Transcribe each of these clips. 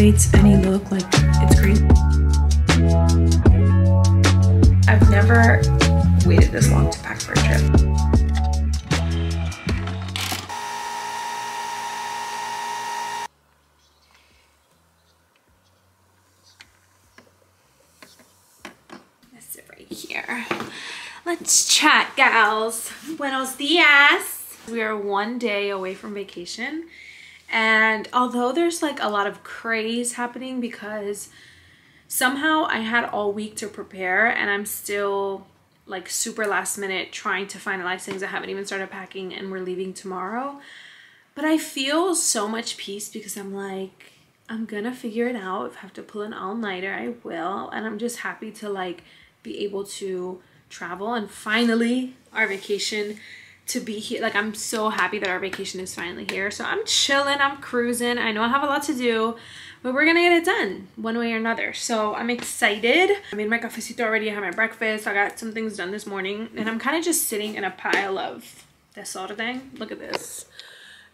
elevates any look. Like it's great. I've never waited this long to pack for a trip. Here. Let's chat, gals. Buenos dias. We are one day away from vacation. And although there's like a lot of craze happening because somehow I had all week to prepare and I'm still like super last minute trying to finalize things. I haven't even started packing and we're leaving tomorrow. But I feel so much peace because I'm like, I'm gonna figure it out. If I have to pull an all-nighter, I will. And I'm just happy to like be able to travel and finally our vacation to be here. Like I'm so happy that our vacation is finally here. So I'm chilling, I'm cruising. I know I have a lot to do, but we're gonna get it done one way or another. So I'm excited. I made my cafecito already, I had my breakfast. I got some things done this morning and I'm kind of just sitting in a pile of desorden. Look at this.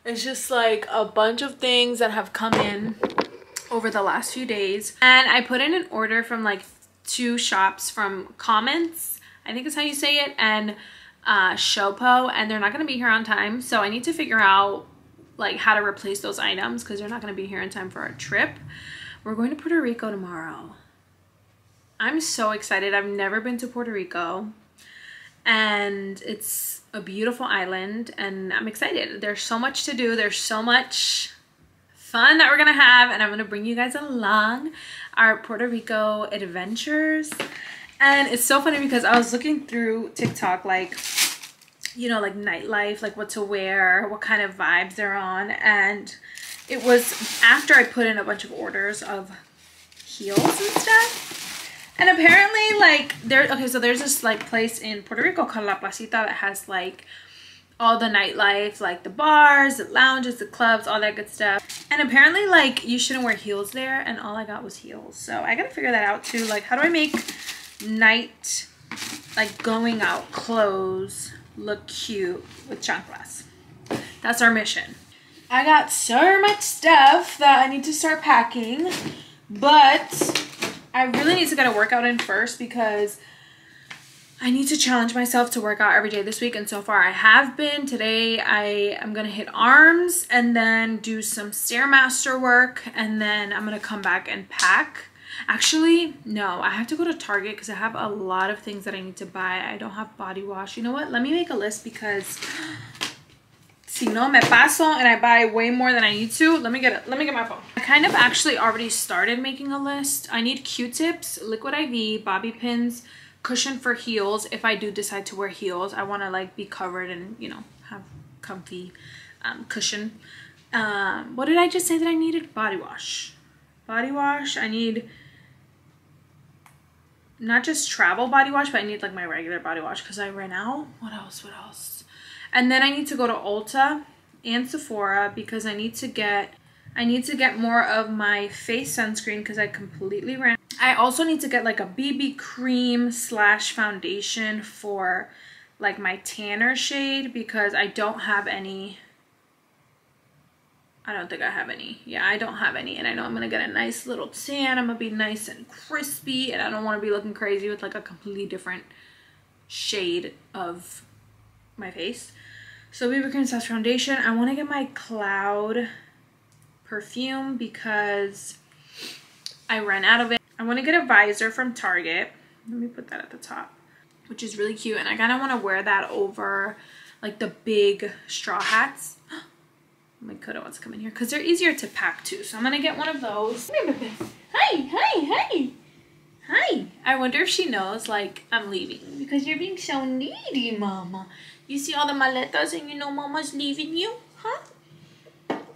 It's just like a bunch of things that have come in over the last few days. And I put in an order from like two shops from Commense, I think is how you say it, and uh, Showpo, and they're not going to be here on time. So I need to figure out like how to replace those items because they're not going to be here in time for our trip. We're going to Puerto Rico tomorrow. I'm so excited. I've never been to Puerto Rico and it's a beautiful island and I'm excited. There's so much to do. There's so much fun that we're gonna have and I'm gonna bring you guys along our Puerto Rico adventures. And it's so funny because I was looking through TikTok like, you know, like nightlife, like what to wear, what kind of vibes they're on. And it was after I put in a bunch of orders of heels and stuff. And apparently like there, okay, so there's this like place in Puerto Rico called La Placita that has like all the nightlife, like the bars, the lounges, the clubs, all that good stuff. And apparently like you shouldn't wear heels there and all I got was heels. So I gotta figure that out too. Like how do I make night, like going out clothes look cute with chanclas? That's our mission. I got so much stuff that I need to start packing, but I really need to get a workout in first because I need to challenge myself to work out every day this week and so far I have been. Today I am going to hit arms and then do some Stairmaster work and then I'm going to come back and pack. Actually, no, I have to go to Target because I have a lot of things that I need to buy. I don't have body wash. You know what? Let me make a list because si no me paso and I buy way more than I need to, let me get it. Let me get my phone. I kind of actually already started making a list. I need Q-tips, liquid IV, bobby pins, cushion for heels. If I do decide to wear heels, I want to like be covered and, you know, have comfy um, cushion. Um, what did I just say that I needed? Body wash. Body wash. I need not just travel body wash, but I need like my regular body wash because I ran out. What else? What else? And then I need to go to Ulta and Sephora because I need to get I need to get more of my face sunscreen because I completely ran. I also need to get like a BB cream slash foundation for like my tanner shade because I don't have any. I don't think I have any. Yeah, I don't have any. And I know I'm going to get a nice little tan. I'm going to be nice and crispy. And I don't want to be looking crazy with like a completely different shade of my face. So Cream Slash Foundation. I want to get my Cloud perfume because I ran out of it. I want to get a visor from Target. Let me put that at the top, which is really cute. And I kind of want to wear that over like the big straw hats. My Koda wants to come in here because they're easier to pack too. So I'm to get one of those. Hi, hi, hi. Hi. I wonder if she knows like I'm leaving because you're being so needy, mama. You see all the maletas and you know mama's leaving you? Huh?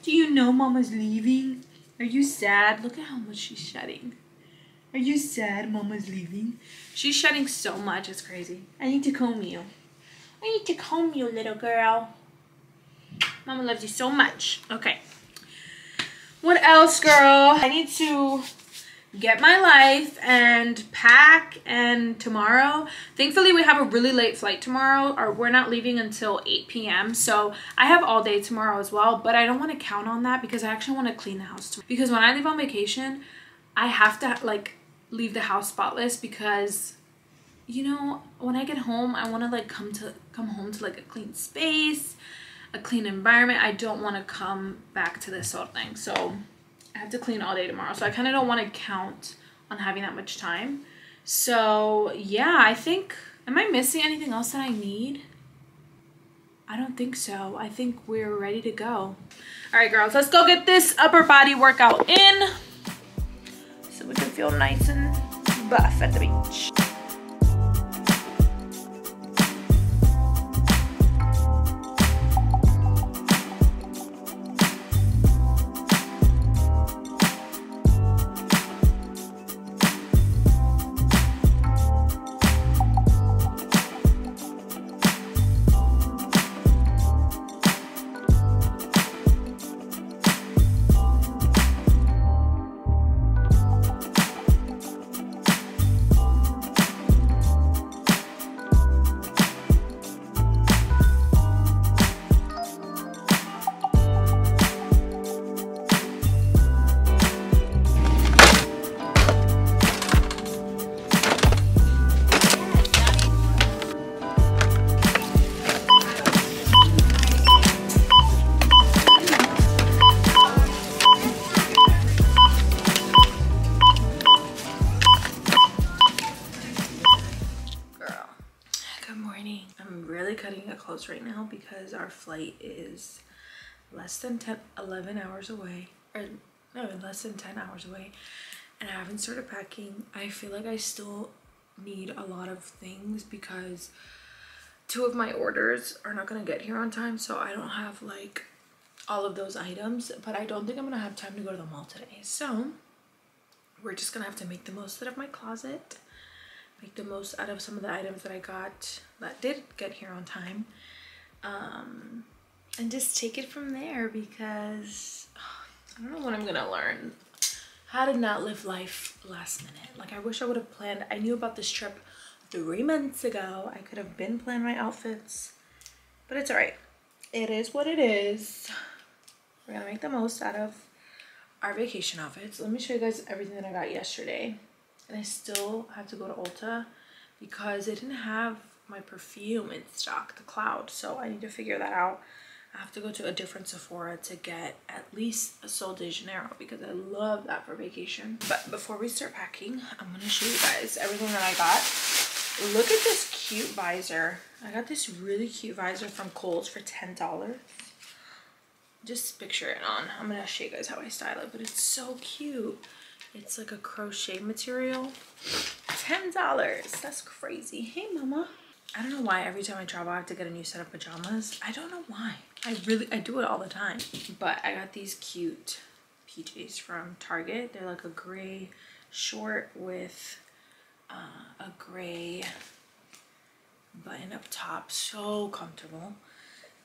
Do you know mama's leaving? Are you sad? Look at how much she's shedding. Are you sad mama's leaving? She's shedding so much, it's crazy. I need to comb you. I need to comb you, little girl. Mama loves you so much. Okay. What else, girl? I need to get my life and pack and tomorrow thankfully we have a really late flight tomorrow or we're not leaving until 8 p.m so i have all day tomorrow as well but i don't want to count on that because i actually want to clean the house tomorrow. because when i leave on vacation i have to like leave the house spotless because you know when i get home i want to like come to come home to like a clean space a clean environment i don't want to come back to this sort of thing so I have to clean all day tomorrow. So I kind of don't want to count on having that much time. So yeah, I think, am I missing anything else that I need? I don't think so. I think we're ready to go. All right, girls, let's go get this upper body workout in so we can feel nice and buff at the beach. Right now because our flight is less than 10 11 hours away or no less than 10 hours away and i haven't started packing. I feel like i still need a lot of things because two of my orders are not to get here on time so i don't have like all of those items but i don't think i'm gonna have time to go to the mall today. So we're just gonna have to make the most out of my closet make the most out of some of the items that i got that did get here on time um, and just take it from there because oh, I don't know what I'm gonna learn. How to not live life last minute. Like I wish I would have planned. I knew about this trip three months ago. I could have been planning my outfits, but it's all right. It is what it is. We're gonna make the most out of our vacation outfits. Let me show you guys everything that I got yesterday. And I still have to go to Ulta because they didn't have my perfume in stock, the Cloud. So I need to figure that out. I have to go to a different Sephora to get at least a Sol de Janeiro because I love that for vacation. But before we start packing, I'm going to show you guys everything that I got. Look at this cute visor. I got this really cute visor from Kohl's for $10. Just picture it on. I'm going to show you guys how I style it, but it's so cute. It's like a crochet material. $10. That's crazy. Hey, mama. I don't know why every time I travel I have to get a new set of pajamas. I don't know why. I really, I do it all the time. But I got these cute PJs from Target. They're like a gray short with uh, a gray button up top. So comfortable.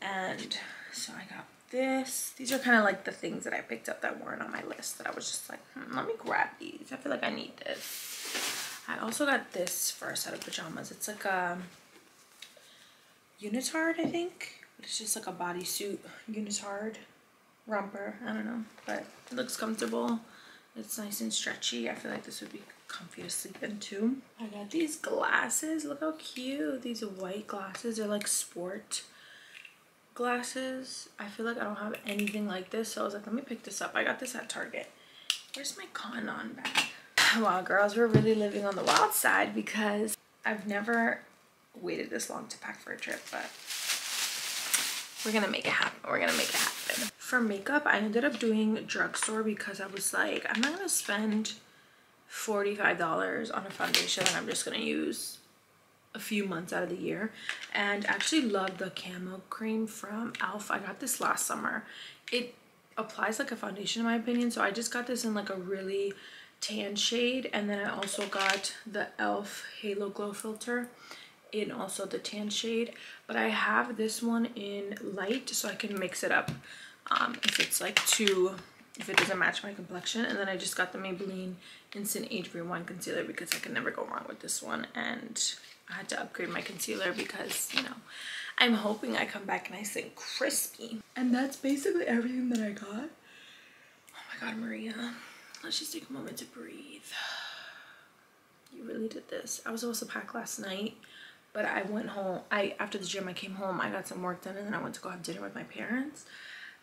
And so I got this. These are kind of like the things that I picked up that weren't on my list that I was just like, hmm, let me grab these. I feel like I need this. I also got this for a set of pajamas. It's like a unitard, I think. It's just like a bodysuit unitard romper. I don't know, but it looks comfortable. It's nice and stretchy. I feel like this would be comfy to sleep in too. I got these glasses. Look how cute. These white glasses. They're like sport glasses. I feel like I don't have anything like this. So I was like, let me pick this up. I got this at Target. Where's my Cotton bag? Wow, girls, we're really living on the wild side because I've never waited this long to pack for a trip, but we're gonna make it happen. We're gonna make it happen. For makeup, I ended up doing drugstore because I was like, I'm not gonna spend $45 on a foundation that I'm just gonna use a few months out of the year and actually love the camo cream from elf i got this last summer it applies like a foundation in my opinion so i just got this in like a really tan shade and then i also got the elf halo glow filter in also the tan shade but i have this one in light so i can mix it up um, if it's like too if it doesn't match my complexion. And then I just got the Maybelline Instant Age Rewind Concealer because I can never go wrong with this one. And I had to upgrade my concealer because, you know, I'm hoping I come back nice and crispy. And that's basically everything that I got. Oh my God, Maria. Let's just take a moment to breathe. You really did this. I was supposed to pack last night, but I went home. I After the gym, I came home. I got some work done, and then I went to go have dinner with my parents.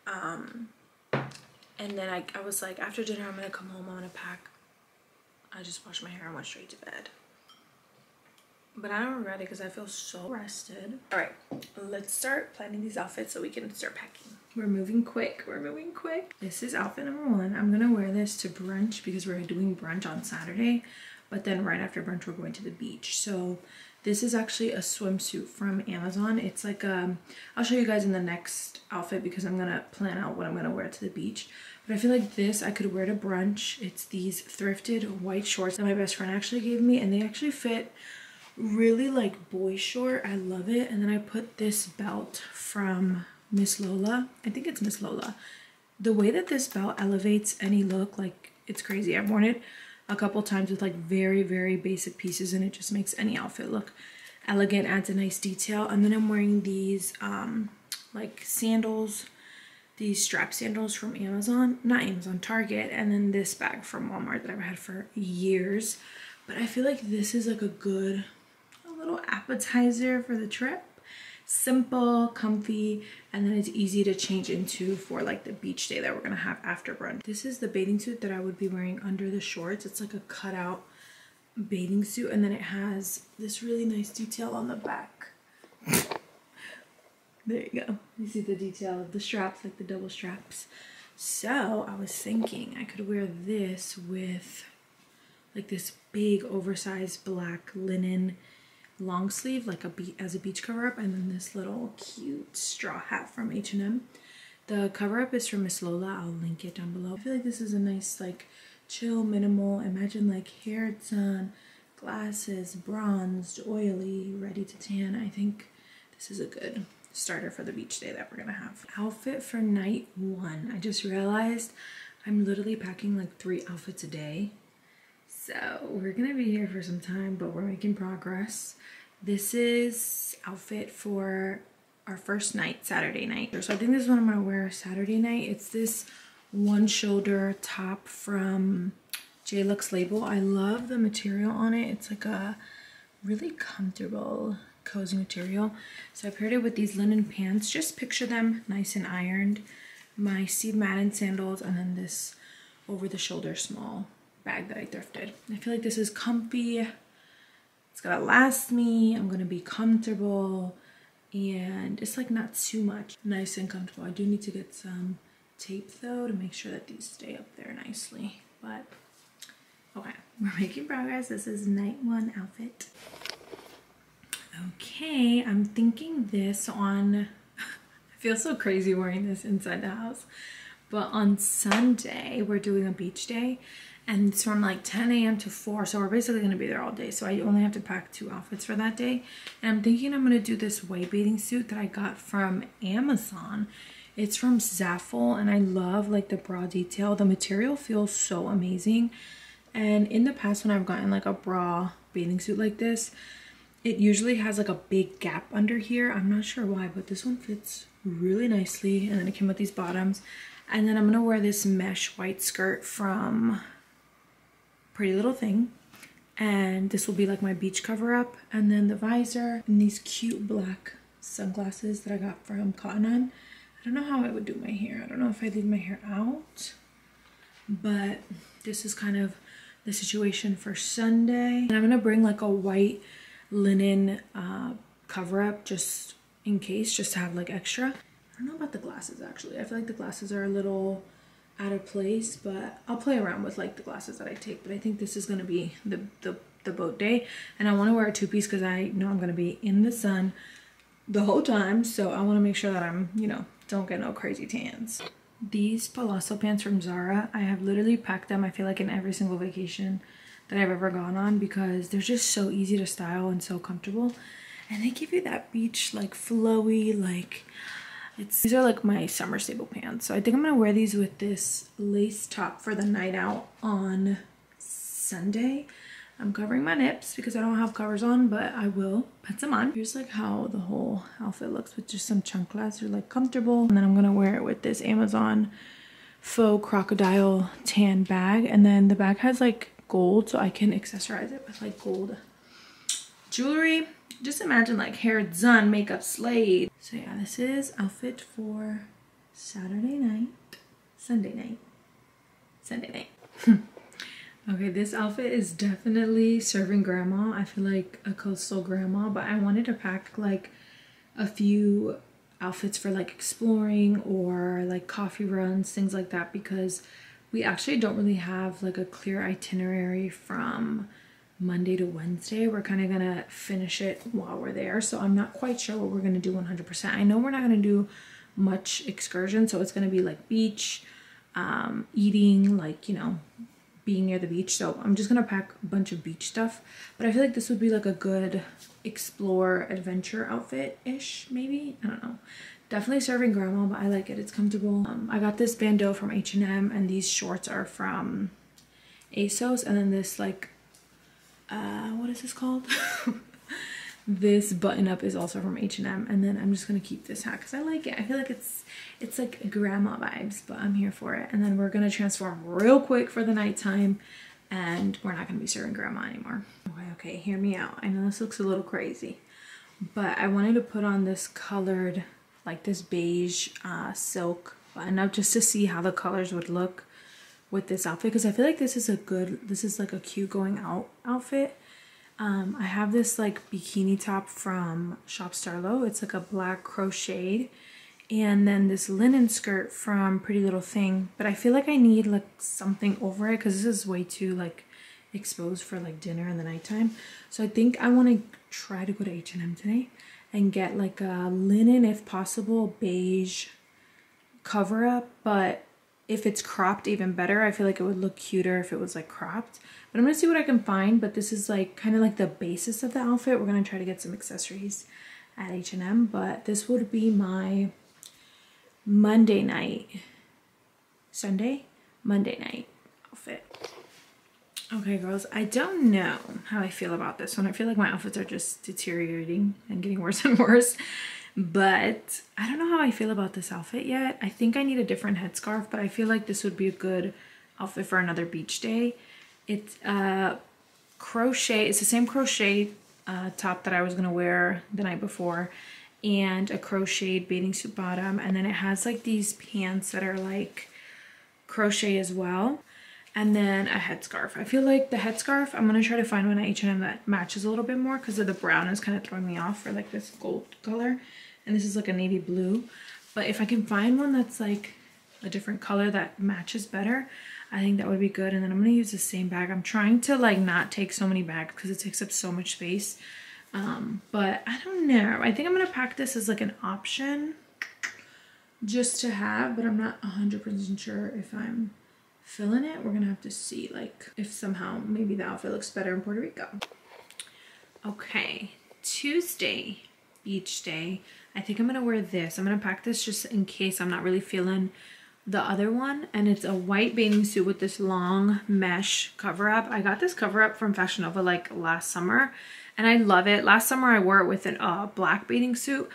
Um, and then I, I was like, after dinner, I'm going to come home. I'm going to pack. I just washed my hair and went straight to bed. But I don't regret it because I feel so rested. All right, let's start planning these outfits so we can start packing. We're moving quick. We're moving quick. This is outfit number one. I'm going to wear this to brunch because we're doing brunch on Saturday. But then right after brunch, we're going to the beach. So this is actually a swimsuit from Amazon. It's like, um, I'll show you guys in the next outfit because I'm going to plan out what I'm going to wear to the beach. But I feel like this I could wear to brunch. It's these thrifted white shorts that my best friend actually gave me. And they actually fit really like boy short. I love it. And then I put this belt from Miss Lola. I think it's Miss Lola. The way that this belt elevates any look, like it's crazy. I've worn it a couple times with like very, very basic pieces and it just makes any outfit look elegant, adds a nice detail. And then I'm wearing these um, like sandals, these strap sandals from Amazon, not Amazon, Target, and then this bag from Walmart that I've had for years. But I feel like this is like a good little appetizer for the trip. Simple, comfy, and then it's easy to change into for like the beach day that we're gonna have after brunch. This is the bathing suit that I would be wearing under the shorts. It's like a cutout bathing suit and then it has this really nice detail on the back. there you go. You see the detail of the straps, like the double straps. So I was thinking I could wear this with like this big oversized black linen long sleeve like a beat as a beach cover up and then this little cute straw hat from H&M. The cover up is from Miss Lola. I'll link it down below. I feel like this is a nice like chill minimal. Imagine like hair done, glasses, bronzed, oily, ready to tan. I think this is a good starter for the beach day that we're gonna have. Outfit for night one. I just realized I'm literally packing like three outfits a day. So we're gonna be here for some time, but we're making progress. This is outfit for our first night, Saturday night. So I think this is what I'm gonna wear Saturday night. It's this one shoulder top from J Lux Label. I love the material on it. It's like a really comfortable, cozy material. So I paired it with these linen pants. Just picture them nice and ironed. My Steve Madden sandals and then this over the shoulder small bag that I thrifted. I feel like this is comfy. It's gonna last me. I'm gonna be comfortable and it's like not too much. Nice and comfortable. I do need to get some tape though to make sure that these stay up there nicely. But okay, we're making progress. This is night one outfit. Okay, I'm thinking this on, I feel so crazy wearing this inside the house. But on Sunday, we're doing a beach day and it's from like 10 a.m. to 4 so we're basically going to be there all day. So I only have to pack two outfits for that day. And I'm thinking I'm going to do this white bathing suit that I got from Amazon. It's from Zaful and I love like the bra detail. The material feels so amazing. And in the past when I've gotten like a bra bathing suit like this it usually has like a big gap under here. I'm not sure why but this one fits really nicely and then it came with these bottoms. And then I'm gonna wear this mesh white skirt from Pretty Little Thing. And this will be like my beach cover up. And then the visor and these cute black sunglasses that I got from Cotton On. I don't know how I would do my hair. I don't know if I leave my hair out. But this is kind of the situation for Sunday. And I'm going to bring like a white linen uh, cover up just in case, just to have like extra. I don't know about the glasses actually. I feel like the glasses are a little out of place, but I'll play around with like the glasses that I take. But I think this is gonna be the, the, the boat day. And I wanna wear a two piece because I know I'm gonna be in the sun the whole time. So I wanna make sure that I'm, you know, don't get no crazy tans. These Palazzo pants from Zara, I have literally packed them, I feel like in every single vacation that I've ever gone on because they're just so easy to style and so comfortable. And they give you that beach like flowy, like It's, these are like my summer staple pants. So I think I'm to wear these with this lace top for the night out on Sunday. I'm covering my nips because I don't have covers on, but I will put some on. Here's like how the whole outfit looks with just some chanclas. They're like comfortable. And then I'm gonna wear it with this Amazon faux crocodile tan bag. And then the bag has like gold, so I can accessorize it with like gold jewelry. Just imagine like hair done, makeup slayed. So yeah, this is outfit for Saturday night, Sunday night, Sunday night. Okay, this outfit is definitely serving grandma. I feel like a coastal grandma, but I wanted to pack like a few outfits for like exploring or like coffee runs, things like that, because we actually don't really have like a clear itinerary from Monday to Wednesday. We're kind of gonna finish it while we're there, so I'm not quite sure what we're gonna do 100%. I know we're not gonna do much excursion, so it's gonna be like beach, um, eating, like, you know, being near the beach. So i'm just gonna pack a bunch of beach stuff but i feel like this would be like a good explore adventure outfit ish maybe? I don't know. Definitely serving grandma but i like it. It's comfortable. Um, i got this bandeau from h&m and these shorts are from asos and then this like uh what is this called? This button up is also from H&M and then I'm just gonna keep this hat because I like it. I feel like it's it's like grandma vibes but I'm here for it. And then we're gonna transform real quick for the nighttime and we're not gonna be serving grandma anymore. Okay okay hear me out. I know this looks a little crazy but I wanted to put on this colored like this beige uh, silk button up just to see how the colors would look with this outfit because I feel like this is a good this is like a cute going out outfit um, I have this like bikini top from Shop Starlo. It's like a black crocheted and then this linen skirt from Pretty Little Thing. But I feel like I need like something over it because this is way too like exposed for like dinner in the nighttime. So I think I want to try to go to H&M today and get like a linen, if possible, beige cover up. But if it's cropped, even better. I feel like it would look cuter if it was like cropped. But I'm to see what I can find. But this is like kind of like the basis of the outfit. We're to try to get some accessories at H&M. But this would be my Monday night, Sunday, Monday night outfit. Okay, girls, I don't know how I feel about this one. I feel like my outfits are just deteriorating and getting worse and worse. But I don't know how I feel about this outfit yet. I think I need a different headscarf, but I feel like this would be a good outfit for another beach day. It's uh, crochet. It's the same crochet uh, top that I was going to wear the night before and a crocheted bathing suit bottom. And then it has like these pants that are like crochet as well. And then a headscarf. I feel like the headscarf, I'm going to try to find one at H&M that matches a little bit more because the brown is kind of throwing me off for like this gold color. And this is like a navy blue. But if I can find one that's like a different color that matches better, I think that would be good. And then I'm going to use the same bag. I'm trying to like not take so many bags because it takes up so much space. Um, but I don't know. I think I'm going to pack this as like an option just to have, but I'm not 100% sure if I'm feeling it. We're to have to see like if somehow maybe the outfit looks better in Puerto Rico. Okay, Tuesday, beach day. I think I'm to wear this. I'm to pack this just in case I'm not really feeling the other one and it's a white bathing suit with this long mesh cover up. I got this cover up from Fashion Nova like last summer and I love it. Last summer I wore it with a uh, black bathing suit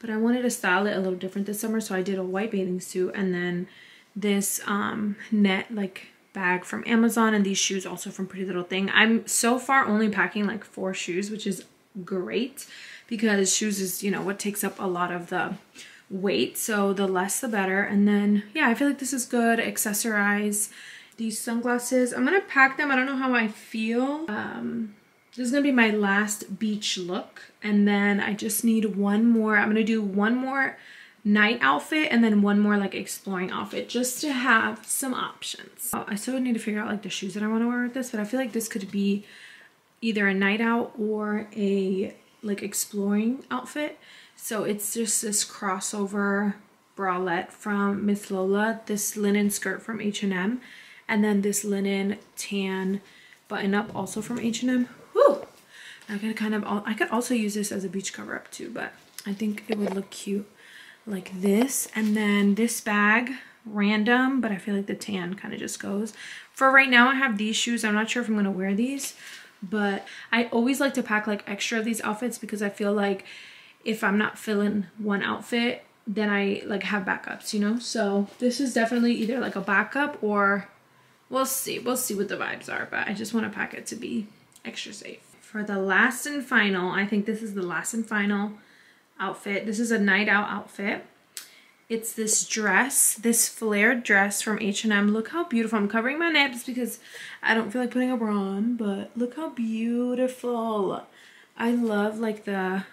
but I wanted to style it a little different this summer so I did a white bathing suit and then this um, net like bag from Amazon and these shoes also from Pretty Little Thing. I'm so far only packing like four shoes which is great because shoes is you know what takes up a lot of the weight. So the less the better. And then yeah I feel like this is good. Accessorize these sunglasses. I'm gonna pack them. I don't know how I feel. Um this is gonna be my last beach look. And then I just need one more. I'm gonna do one more night outfit and then one more like exploring outfit just to have some options oh, I still need to figure out like the shoes that I want to wear with this but I feel like this could be either a night out or a like exploring outfit so it's just this crossover bralette from Miss Lola, this linen skirt from H&M, and then this linen tan button up also from H&M. Whew! I could kind of, I could also use this as a beach cover up too, but I think it would look cute like this. And then this bag, random, but I feel like the tan kind of just goes. For right now, I have these shoes. I'm not sure if I'm going to wear these, but I always like to pack like extra of these outfits because I feel like if I'm not filling one outfit, then I like have backups, you know? So this is definitely either like a backup or we'll see. We'll see what the vibes are, but I just want to pack it to be extra safe. For the last and final, I think this is the last and final outfit. This is a night out outfit. It's this dress, this flared dress from H&M. Look how beautiful. I'm covering my nips because I don't feel like putting a bra on, but look how beautiful. I love like the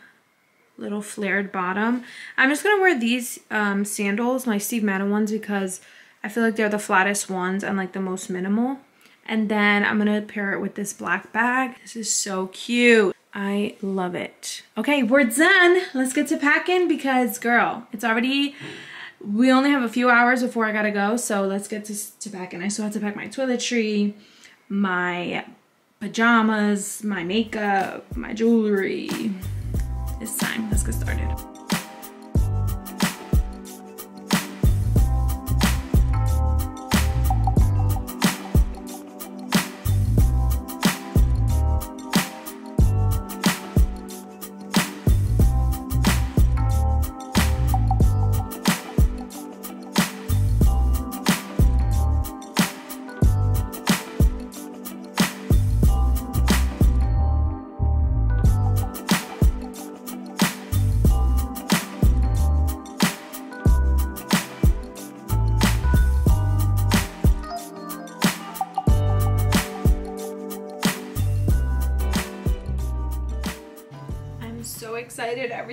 little flared bottom. I'm just going to wear these um, sandals, my Steve Madden ones, because I feel like they're the flattest ones and like the most minimal. And then I'm going to pair it with this black bag. This is so cute. I love it. Okay, we're done. Let's get to packing because, girl, it's already, we only have a few hours before I gotta go. So let's get to, to packing. I still have to pack my toiletry, my pajamas, my makeup, my jewelry. It's time. Let's get started.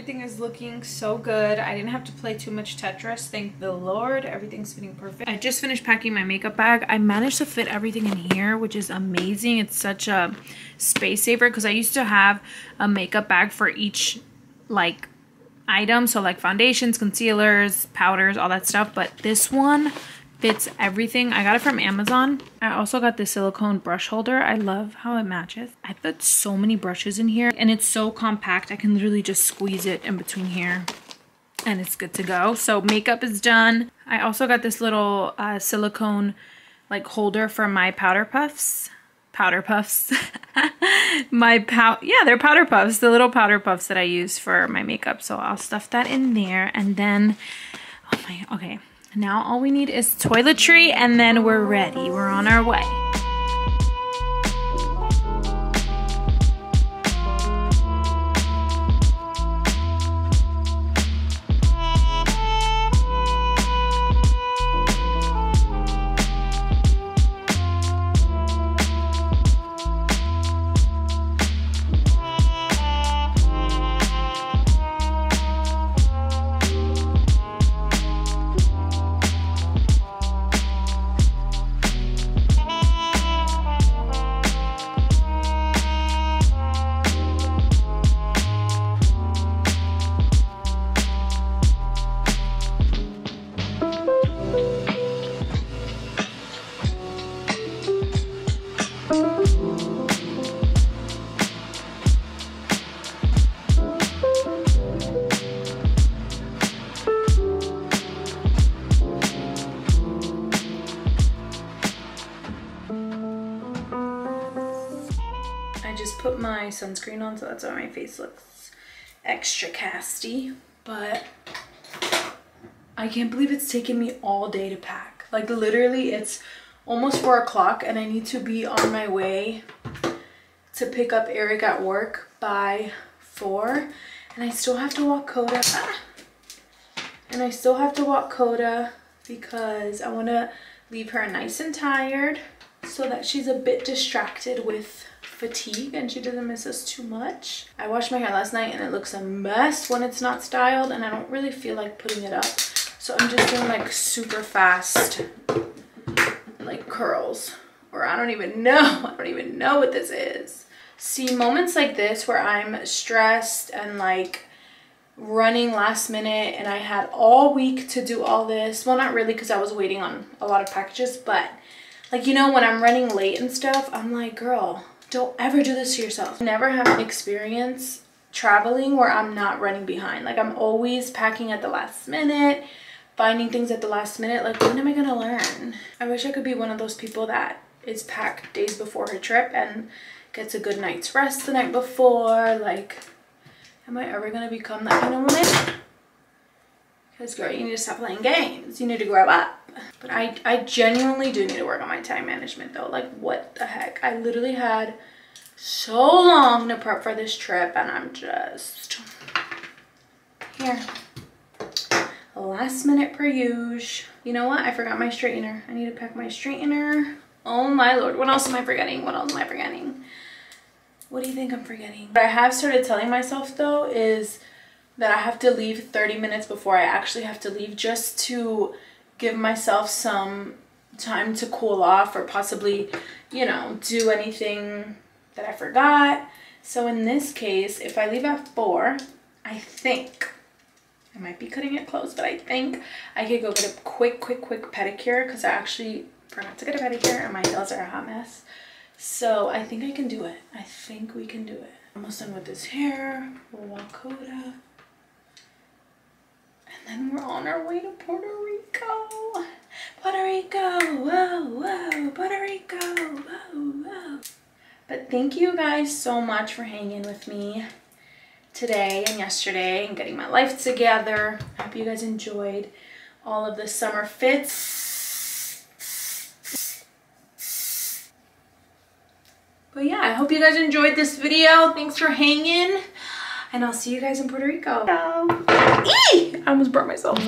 Everything is looking so good. I didn't have to play too much Tetris. Thank the Lord. Everything's fitting perfect. I just finished packing my makeup bag. I managed to fit everything in here, which is amazing. It's such a space saver because I used to have a makeup bag for each like item. So like foundations, concealers, powders, all that stuff. But this one fits everything. I got it from Amazon. I also got the silicone brush holder. I love how it matches. I put so many brushes in here and it's so compact. I can literally just squeeze it in between here and it's good to go. So makeup is done. I also got this little uh, silicone like holder for my powder puffs. Powder puffs. my pow yeah, they're powder puffs. The little powder puffs that I use for my makeup. So I'll stuff that in there and then oh my okay now all we need is toiletry and then we're ready. We're on our way. Sunscreen on, so that's why my face looks extra casty. But I can't believe it's taken me all day to pack. Like literally it's almost four o'clock and I need to be on my way to pick up Eric at work by four. And I still have to walk Coda. Ah! And I still have to walk Coda because I want to leave her nice and tired so that she's a bit distracted with fatigue and she doesn't miss us too much. I washed my hair last night and it looks a mess when it's not styled and I don't really feel like putting it up. So I'm just doing like super fast like curls or I don't even know. I don't even know what this is. See moments like this where I'm stressed and like running last minute and I had all week to do all this. Well, not really because I was waiting on a lot of packages, but like, you know, when I'm running late and stuff, I'm like, girl, don't ever do this to yourself. Never have an experience traveling where I'm not running behind. Like I'm always packing at the last minute, finding things at the last minute. Like when am I gonna learn? I wish I could be one of those people that is packed days before her trip and gets a good night's rest the night before. Like, am I ever gonna become that kind of woman? Because girl, you need to stop playing games. You need to grow up. But I, I genuinely do need to work on my time management though. Like what the heck? I literally had so long to prep for this trip and I'm just here. Last minute per use. You know what? I forgot my straightener. I need to pack my straightener. Oh my lord. What else am I forgetting? What else am I forgetting? What do you think I'm forgetting? What I have started telling myself though is that I have to leave 30 minutes before I actually have to leave just to give myself some time to cool off or possibly, you know, do anything that I forgot. So in this case, if I leave at 4, I think, I might be cutting it close, but I think I could go get a quick, quick, quick pedicure because I actually forgot to get a pedicure and my nails are a hot mess. So I think I can do it. I think we can do it. Almost done with this hair, Wakoda. And we're on our way to Puerto Rico. Puerto Rico, whoa, whoa, Puerto Rico, whoa, whoa. But thank you guys so much for hanging with me today and yesterday and getting my life together. I hope you guys enjoyed all of the summer fits. But yeah, I hope you guys enjoyed this video. Thanks for hanging. And I'll see you guys in Puerto Rico. Eee! I almost burnt myself.